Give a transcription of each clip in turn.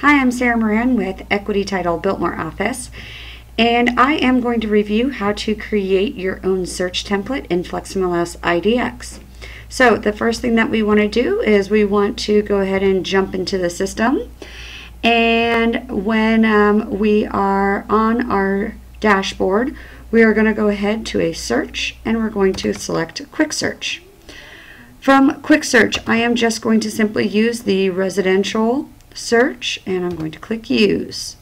Hi, I'm Sarah Moran with Equity Title Biltmore Office, and I am going to review how to create your own search template in FlexMLS IDX. So the first thing that we want to do is we want to go ahead and jump into the system. And when um, we are on our dashboard, we are going to go ahead to a search and we're going to select quick search. From quick search, I am just going to simply use the residential search and I'm going to click use.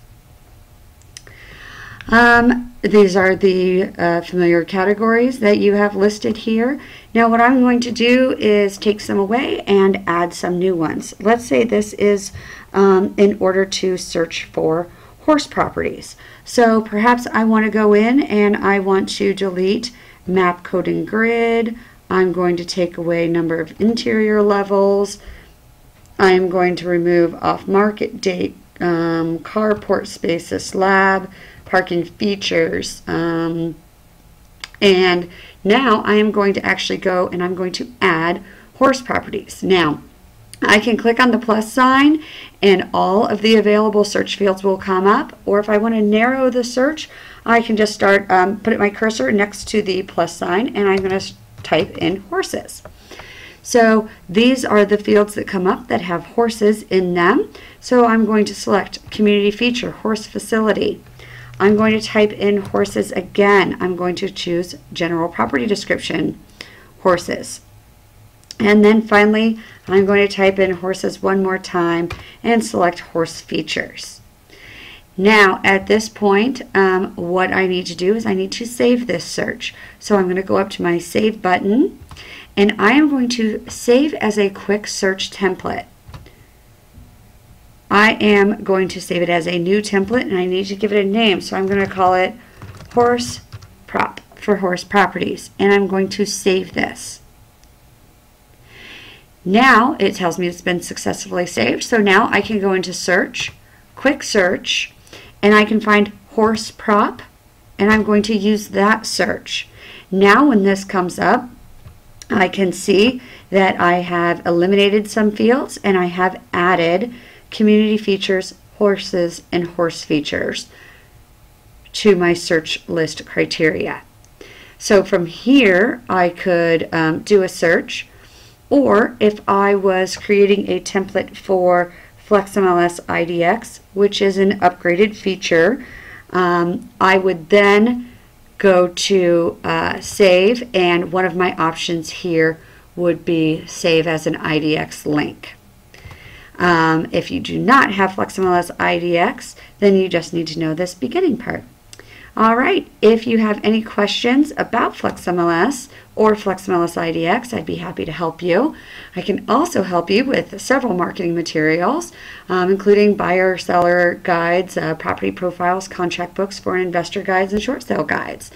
Um, these are the uh, familiar categories that you have listed here. Now what I'm going to do is take some away and add some new ones. Let's say this is um, in order to search for horse properties. So perhaps I want to go in and I want to delete map code and grid. I'm going to take away number of interior levels, I'm going to remove off-market date, um, carport spaces, slab, parking features, um, and now I am going to actually go and I'm going to add horse properties. Now, I can click on the plus sign and all of the available search fields will come up. Or if I want to narrow the search, I can just start, um, put my cursor next to the plus sign and I'm going to type in horses. So these are the fields that come up that have horses in them. So I'm going to select community feature, horse facility. I'm going to type in horses again. I'm going to choose general property description, horses. And then finally, I'm going to type in horses one more time and select horse features. Now, at this point, um, what I need to do is I need to save this search. So I'm going to go up to my Save button and I am going to save as a quick search template. I am going to save it as a new template and I need to give it a name so I'm going to call it horse prop for horse properties and I'm going to save this. Now it tells me it's been successfully saved so now I can go into search, quick search and I can find horse prop and I'm going to use that search. Now when this comes up I can see that I have eliminated some fields and I have added community features, horses, and horse features to my search list criteria. So from here, I could um, do a search, or if I was creating a template for FlexMLS IDX, which is an upgraded feature, um, I would then go to uh, save and one of my options here would be save as an IDX link. Um, if you do not have FlexMLS IDX, then you just need to know this beginning part. All right, if you have any questions about FlexMLS or FlexMLS IDX, I'd be happy to help you. I can also help you with several marketing materials, um, including buyer seller guides, uh, property profiles, contract books, foreign investor guides, and short sale guides.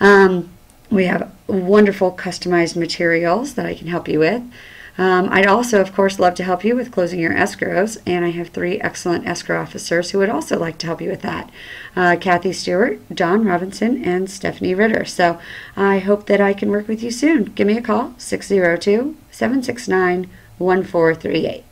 Um, we have wonderful customized materials that I can help you with. Um, I'd also, of course, love to help you with closing your escrows, and I have three excellent escrow officers who would also like to help you with that uh, Kathy Stewart, Don Robinson, and Stephanie Ritter. So I hope that I can work with you soon. Give me a call, 602 769 1438.